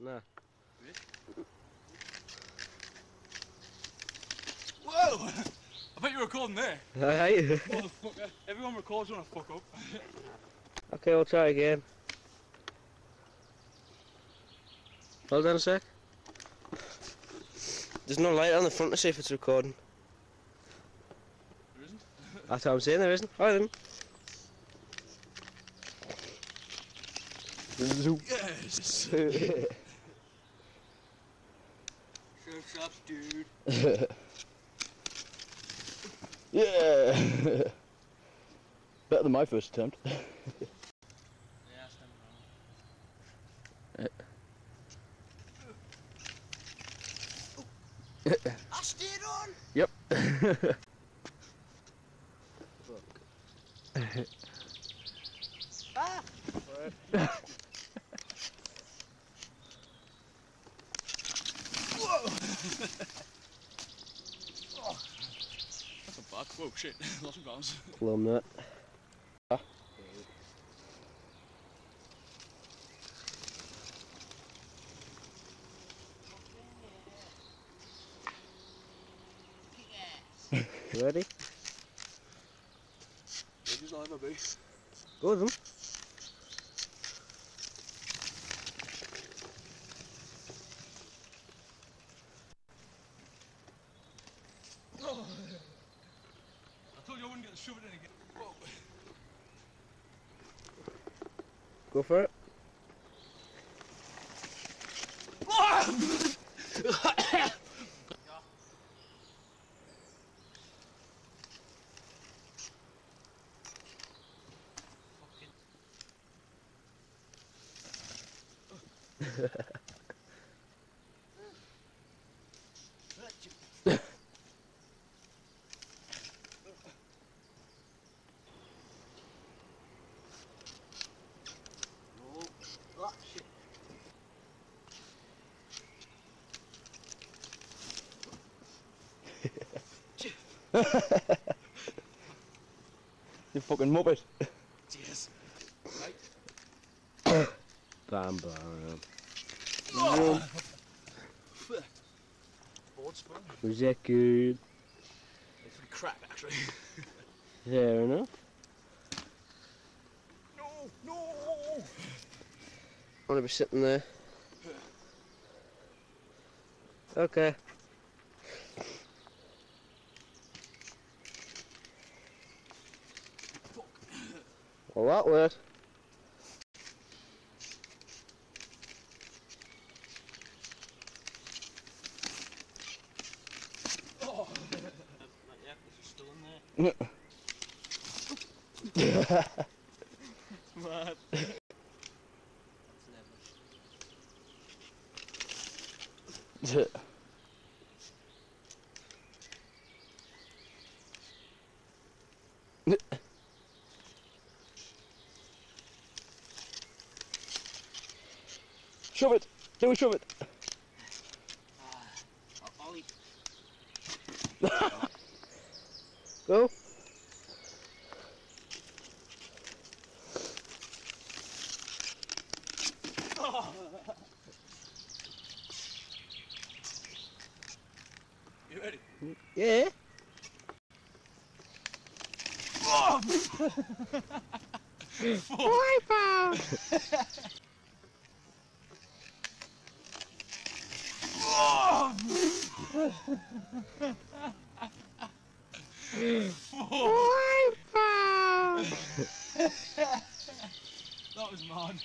Nah. Whoa! I bet you're recording there. Motherfucker. Everyone records when I fuck up. okay, we'll try again. Hold on a sec. There's no light on the front to see if it's recording. There isn't? That's what I'm saying, there isn't. Alright then. Yes! Shops, dude. yeah. Better than my first attempt. Yeah, I stayed on! Yep. Ah! Whoa! oh, that's a bug. Whoa, shit. Lost some balance. Plum nut. You ready? Just not my base. Go with them. Oh. I told you I wouldn't get the shove it in again. Whoa. Go for it. Ah, shit. You fucking muppet. Cheers. Right. Bam bam. Oh. Board spun. Was that good? It's pretty crap, actually. Fair enough. no, no! I want to be sitting there. Okay. Well, that worked. Oh. Not yet, this is still shove it. Do we shove it? I'll eat. Go. You ready? Yeah. Oh! Oh! that was mad.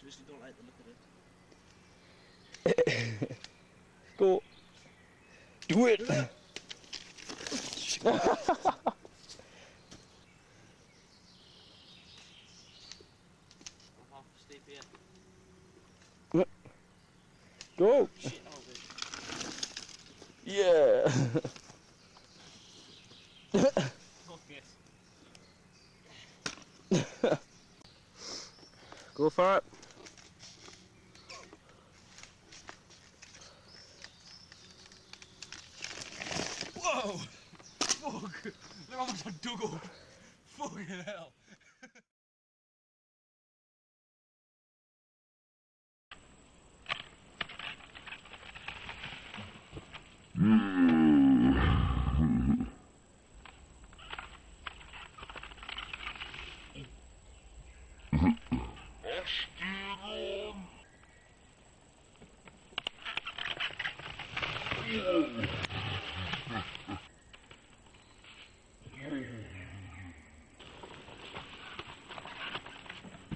Seriously, don't like the look of it. Go. Do it. Go. Yeah. Go for it. Whoa! Fuck! Look how much I dug up! Fucking hell.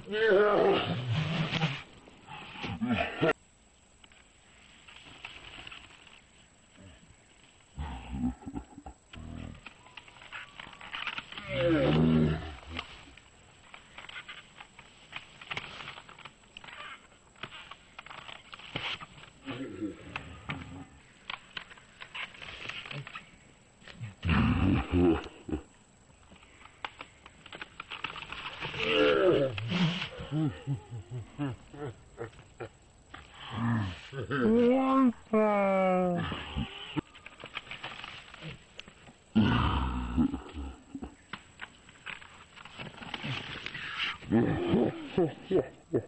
Yeah. Yeah, yeah, yeah.